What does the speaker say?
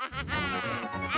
Ha ha ha!